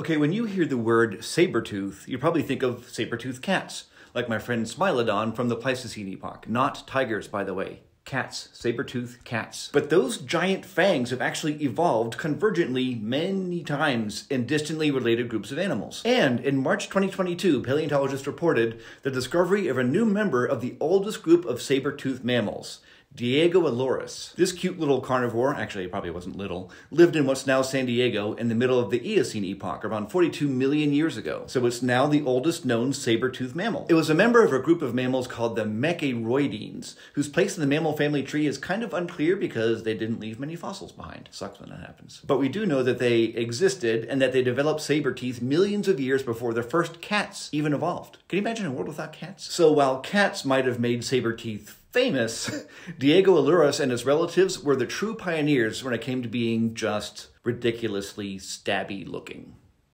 Okay, when you hear the word saber-tooth, you probably think of saber-tooth cats, like my friend Smilodon from the Pleistocene epoch. Not tigers, by the way. Cats, saber-tooth cats. But those giant fangs have actually evolved convergently many times in distantly related groups of animals. And in March 2022, paleontologists reported the discovery of a new member of the oldest group of saber-tooth mammals, Diegoaelurus. This cute little carnivore, actually it probably wasn't little, lived in what's now San Diego in the middle of the Eocene epoch, around 42 million years ago. So it's now the oldest known saber-toothed mammal. It was a member of a group of mammals called the Machaeroidines, whose place in the mammal family tree is kind of unclear because they didn't leave many fossils behind. Sucks when that happens. But we do know that they existed and that they developed saber teeth millions of years before the first cats even evolved. Can you imagine a world without cats? So while cats might have made saber teeth famous, Diegoaelurus and his relatives were the true pioneers when it came to being just ridiculously stabby looking.